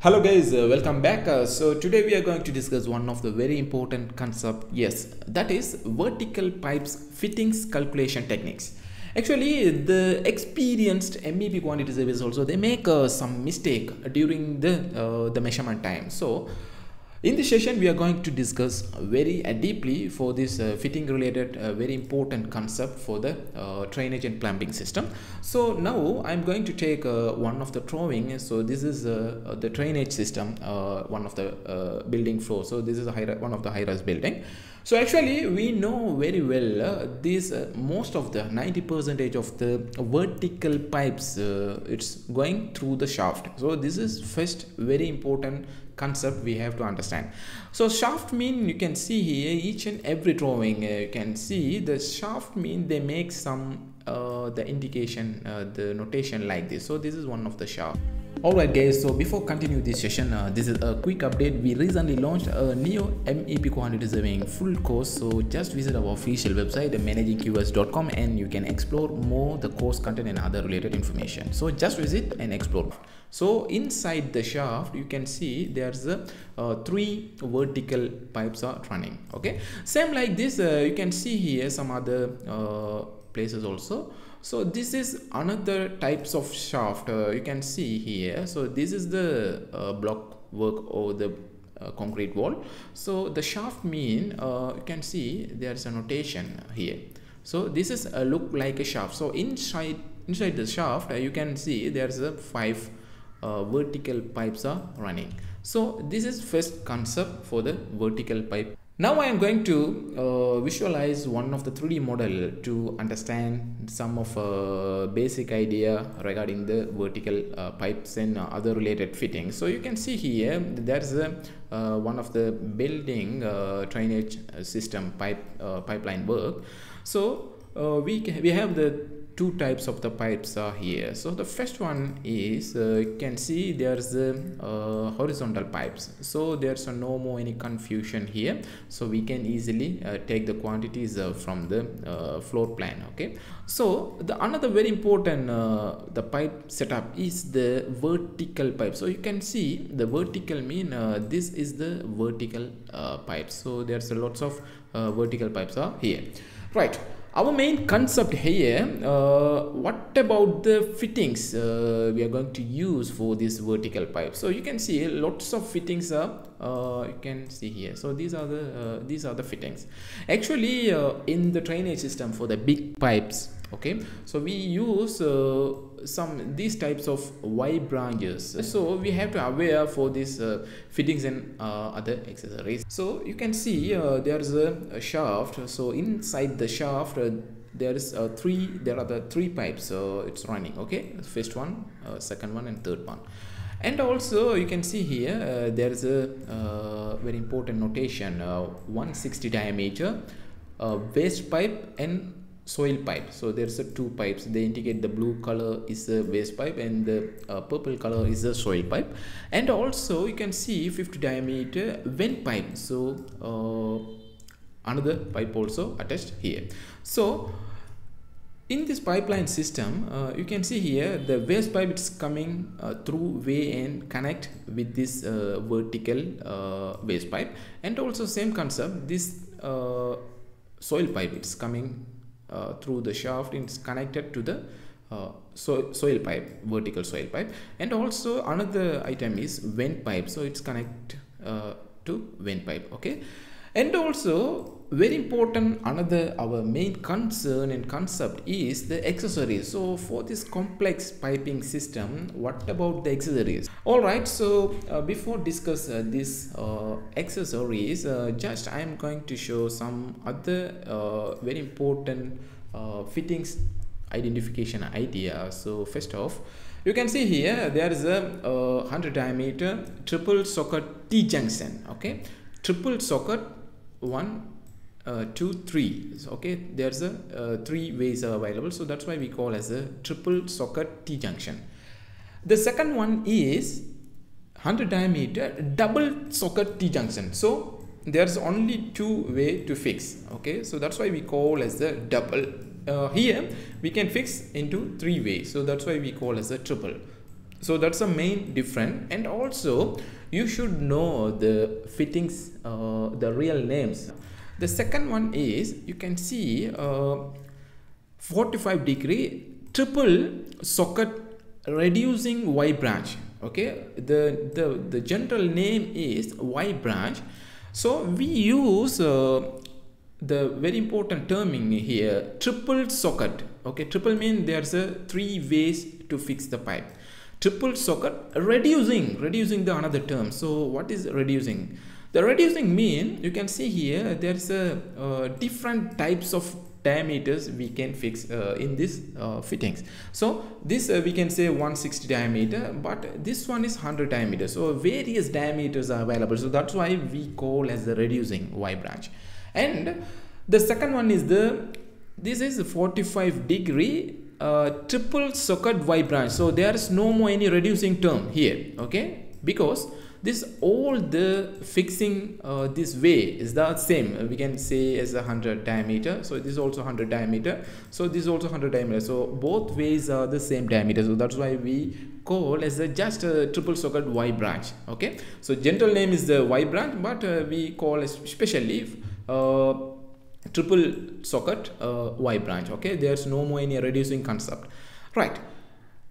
hello guys. Uh, welcome back. Uh, so today we are going to discuss one of the very important concept yes that is vertical pipes fittings calculation techniques. Actually the experienced mep quantity surveyors also they make uh, some mistake during the uh, the measurement time. So in this session we are going to discuss very uh, deeply for this uh, fitting related uh, very important concept for the uh, drainage and plumbing system. So now i'm going to take uh, one of the drawing. So this is uh, the drainage system one of the building floor. So this is one of the high rise building. So actually we know very well this most of the 90 percentage of the vertical pipes it's going through the shaft. So this is first very important concept we have to understand. So shaft mean you can see here each and every drawing uh, you can see the shaft mean they make some uh, the indication uh, the notation like this. So this is one of the shaft Alright guys, so before continue this session, uh, this is a quick update. We recently launched a new MEP quantity surveying full course. So just visit our official website managingqs.com and you can explore more the course content and other related information. So just visit and explore. So inside the shaft, you can see there's a uh, three vertical pipes are running. Okay, same like this, uh, you can see here some other uh, places also. So this is another types of shaft uh, you can see here. So this is the uh, block work over the uh, concrete wall. So the shaft mean uh, you can see there's a notation here. So this is a look like a shaft. So inside inside the shaft uh, you can see there's a five uh, vertical pipes are running. So this is first concept for the vertical pipe now I am going to uh, visualize one of the 3D model to understand some of uh, basic idea regarding the vertical uh, pipes and other related fittings. So you can see here there's a, uh, one of the building uh, drainage system pipe uh, pipeline work. So we, we have the two types of the pipes are here. So the first one is uh, you can see there's a uh, horizontal pipes. So there's no more any confusion here. So we can easily uh, take the quantities uh, from the uh, floor plan okay? So the another very important uh, the pipe setup is the vertical pipe. So you can see the vertical mean this is the vertical pipe. So there's lots of vertical pipes are here. Right our main concept here uh, what about the fittings uh, we are going to use for this vertical pipe? So you can see lots of fittings are uh, you can see here. So these are the uh, these are the fittings. Actually uh, in the drainage system for the big pipes okay? So we use uh, some these types of y branches. So we have to aware for these uh, fittings and uh, other accessories. So you can see uh, there's a, a, shaft. So inside the shaft uh, there is uh, three there are the three pipes so it's running. Okay? First one second one and third one. And also you can see here there is a very important notation uh, 160 diameter waste pipe and soil pipe. So there's a two pipes. They indicate the blue color is the waste pipe and the uh, purple color is the soil pipe. And also you can see 50 diameter vent pipe. So uh, another pipe also attached here. So in this pipeline system uh, you can see here the waste pipe is coming uh, through way and connect with this uh, vertical uh, waste pipe. And also same concept this soil pipe it's coming uh, through the shaft it's connected to the uh, so soil pipe vertical soil pipe. And also another item is vent pipe. So it's connect uh, to vent pipe okay and also very important another our main concern and concept is the accessories. So for this complex piping system what about the accessories? All right so uh, before discuss uh, this uh, accessories uh, just i am going to show some other uh, very important uh, fittings identification idea. So first off you can see here there is a 100 diameter triple socket t junction okay? Triple socket one uh, two three. Okay there's a uh, three ways are available so that's why we call as a triple socket T junction. The second one is 100 diameter double socket T junction. So there's only two way to fix. Okay so that's why we call as the double. Uh, here we can fix into three ways so that's why we call as a triple so that's the main difference. And also you should know the fittings uh, the real names. The second one is you can see uh, 45 degree triple socket reducing y branch. Okay? The the the general name is y branch. So we use uh, the very important terming here triple socket. Okay? Triple mean there's a three ways to fix the pipe triple socket reducing reducing the another term. So what is reducing? The reducing mean you can see here there's a uh, different types of diameters we can fix uh, in this uh, fittings. So this uh, we can say 160 diameter but this one is 100 diameter. So various diameters are available. So that's why we call as the reducing y branch. And the second one is the this is 45 degree uh, triple socket y branch. So there is no more any reducing term here okay? Because this all the fixing uh, this way is the same. We can say as a 100 diameter. So this is also 100 diameter. So this is also 100 diameter. So both ways are the same diameter. So that's why we call as a just a triple socket y branch okay? So general name is the y branch but uh, we call especially uh, triple socket uh, y branch okay? There's no more any reducing concept. Right.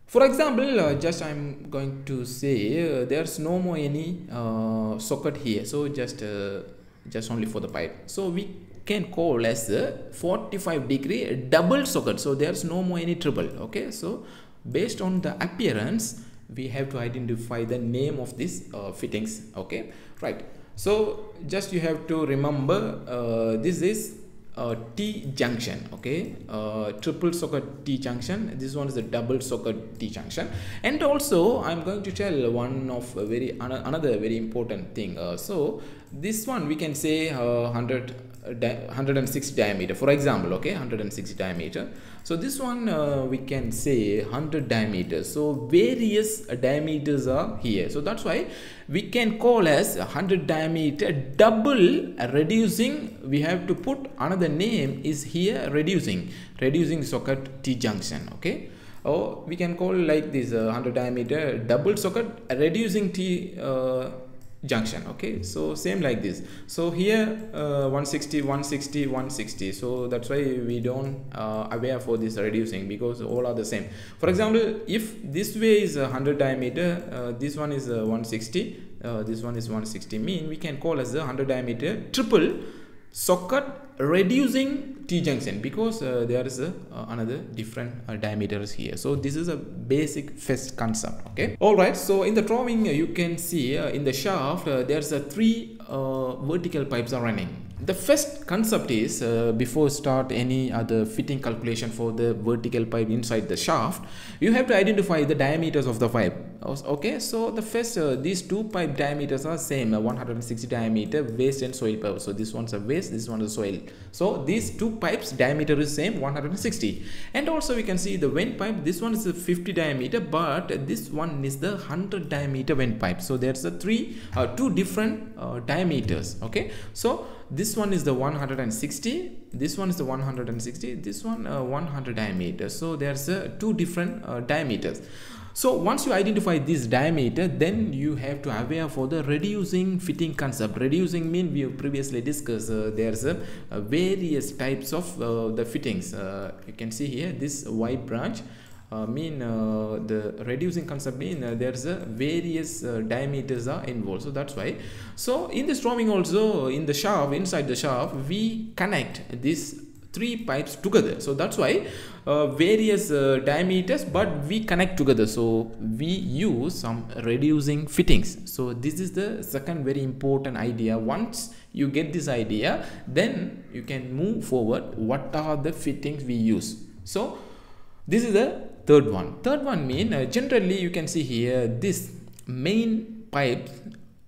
For example uh, just i'm going to say uh, there's no more any uh, socket here. So just uh, just only for the pipe. So we can call as a 45 degree double socket. So there's no more any triple okay? So based on the appearance we have to identify the name of uh, fittings okay? Right so just you have to remember uh, this is uh, T junction okay? Uh, triple socket T junction. This one is a double socket T junction. And also I'm going to tell one of very another very important thing uh, so this one we can say 100 uh, 106 diameter. For example okay? 106 diameter so this one uh, we can say 100 diameter so various diameters are here. So that's why we can call as 100 diameter double reducing. We have to put another name is here reducing. Reducing socket T junction okay? Or we can call like this uh, 100 diameter double socket reducing T uh, junction okay? So same like this. So here uh, 160 160 160 so that's why we don't uh, aware for this reducing because all are the same. For example if this way is 100 diameter uh, this one is uh, 160 uh, this one is 160 mean we can call as a 100 diameter triple socket reducing T junction because uh, there is a, uh, another different uh, diameters here. So this is a basic first concept. Okay. All right. So in the drawing uh, you can see uh, in the shaft uh, there's a three vertical pipes are running the first concept is before start any other fitting calculation for the vertical pipe inside the shaft you have to identify the diameters of the pipe okay so the first uh, these two pipe diameters are same uh, 160 diameter waste and soil pipe so this one's a waste this one is soil. So these two pipes diameter is same 160 and also we can see the vent pipe this one is a 50 diameter but this one is the 100 diameter vent pipe. So there's a three uh, two different uh, diameters okay? So this one is the 160 this one is the 160 this one uh, 100 diameter. So there's uh, two different uh, diameters so once you identify this diameter then you have to aware for the reducing fitting concept. Reducing mean we have previously discussed uh, there's a, various types of uh, the fittings. Uh, you can see here this y branch uh, mean uh, the reducing concept mean uh, there's a various uh, diameters are involved. So that's why. So in this drawing also in the shaft inside the shaft we connect these three pipes together. So that's why uh, various uh, diameters but we connect together. So we use some reducing fittings. So this is the second very important idea. Once you get this idea then you can move forward. What are the fittings we use? So this is the third one. Third one mean uh, generally you can see here this main pipe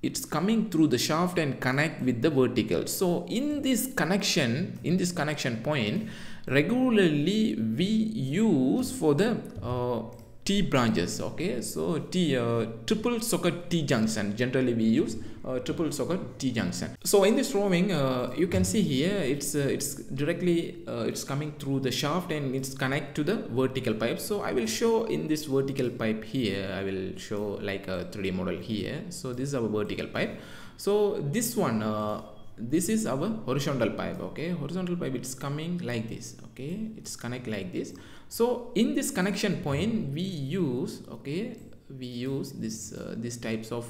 it's coming through the shaft and connect with the vertical. So in this connection in this connection point regularly we use for the uh, T branches okay? So T uh, triple socket T junction. Generally we use uh, triple socket T junction. So in this drawing uh, you can see here it's uh, it's directly uh, it's coming through the shaft and it's connect to the vertical pipe. So I will show in this vertical pipe here. I will show like a 3d model here. So this is our vertical pipe. So this one uh, this is our horizontal pipe okay? Horizontal pipe it's coming like this okay? It's connect like this so in this connection point we use okay we use this uh, this types of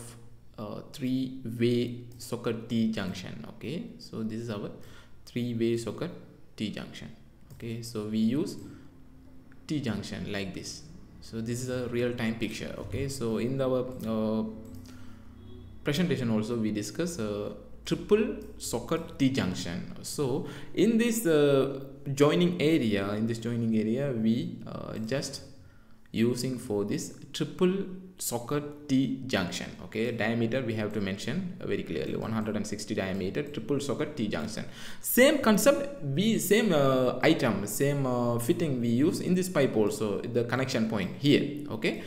uh, three way socket T junction okay? So this is our three way socket T junction okay? So we use T junction like this. So this is a real time picture okay? So in our uh, presentation also we discuss uh, triple socket T junction. So in this uh, joining area, in this joining area, we uh, just using for this triple socket T junction. Okay, diameter we have to mention very clearly 160 diameter triple socket T junction. Same concept, we same uh, item, same uh, fitting we use in this pipe also the connection point here. Okay.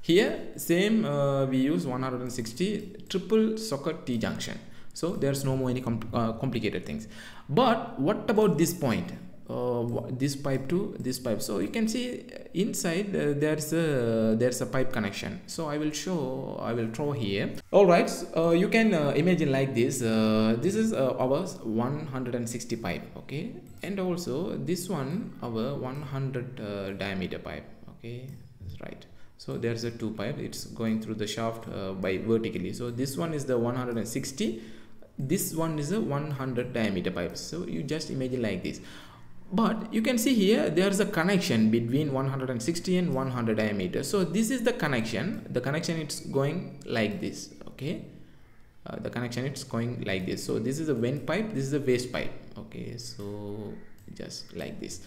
Here same uh, we use 160 triple socket T junction so there's no more any uh, complicated things. But what about this point? Uh, this pipe to this pipe. So you can see inside uh, there's a there's a pipe connection. So i will show i will draw here. All right uh, you can uh, imagine like this. Uh, this is our 160 pipe okay? And also this one our 100 diameter pipe okay? That's right. So there's a two pipe. It's going through the shaft by vertically. So this one is the 160 this one is a 100 diameter pipe. So you just imagine like this. But you can see here there's a connection between 160 and 100 diameter. So this is the connection. The connection it's going like this okay? Uh, the connection it's going like this. So this is a vent pipe this is a waste pipe okay? So just like this.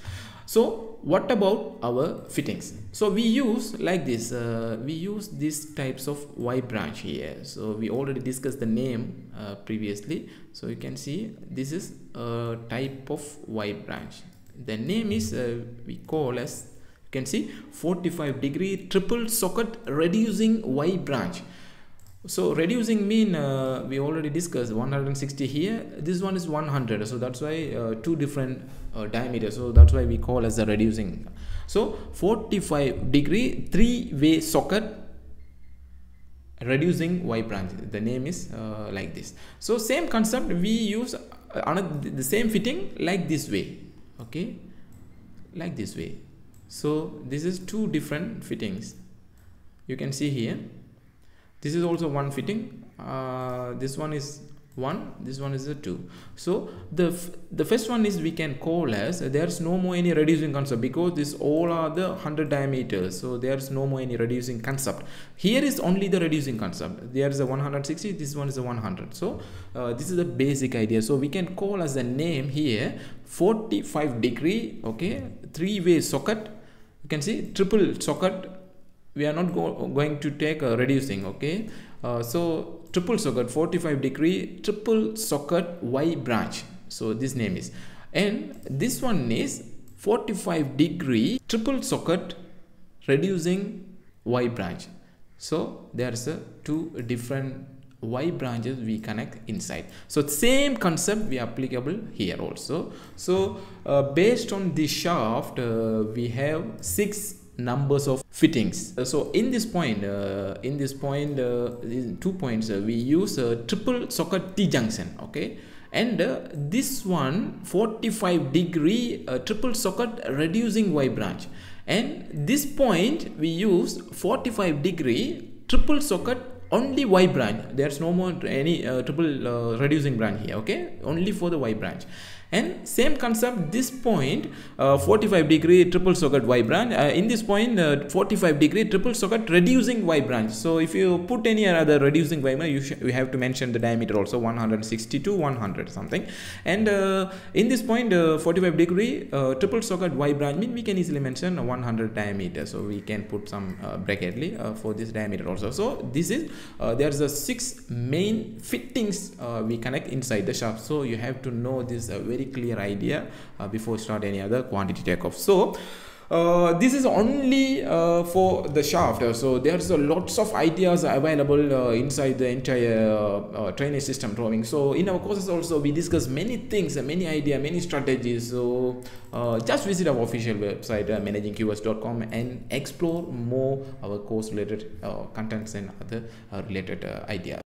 So what about our fittings? So we use like this uh, we use these types of y branch here. So we already discussed the name uh, previously. So you can see this is a type of y branch. The name is uh, we call as you can see 45 degree triple socket reducing y branch so reducing mean uh, we already discussed 160 here. This one is 100 so that's why uh, two different uh, diameters so that's why we call as a reducing. So 45 degree three way socket reducing y branch. The name is uh, like this. So same concept we use uh, another the same fitting like this way. Okay? Like this way. So this is two different fittings. You can see here this is also one fitting. Uh, this one is one this one is a two. So the the first one is we can call as there's no more any reducing concept because this all are the 100 diameters. So there's no more any reducing concept. Here is only the reducing concept. There is a 160 this one is a 100 so uh, this is the basic idea. So we can call as a name here 45 degree okay three way socket. You can see triple socket we are not go going to take a reducing okay? Uh, so triple socket 45 degree triple socket y branch. So this name is. And this one is 45 degree triple socket reducing y branch. So there's a two different y branches we connect inside. So same concept we applicable here also. So uh, based on the shaft uh, we have six numbers of fittings. Uh, so in this point uh, in this point uh, two points uh, we use a triple socket T junction okay? And uh, this one 45 degree uh, triple socket reducing Y branch. And this point we use 45 degree triple socket only Y branch. There's no more any triple reducing branch here okay? Only for the Y branch and same concept this point uh, 45 degree triple socket y branch uh, in this point uh, 45 degree triple socket reducing y branch. So if you put any other reducing y branch you, you have to mention the diameter also 160 to 100 something. And uh, in this point uh, 45 degree uh, triple socket y branch mean we can easily mention 100 diameter. So we can put some bracketly for this diameter also. So this is there's a six main fittings we connect inside the shaft. So you have to know this very very clear idea uh, before start any other quantity takeoff. So uh, this is only uh, for the shaft. So there's uh, lots of ideas available uh, inside the entire uh, drainage system drawing. So in our courses also we discuss many things many ideas many strategies. So just visit our official website uh, managingqs.com and explore more our course related contents and other related ideas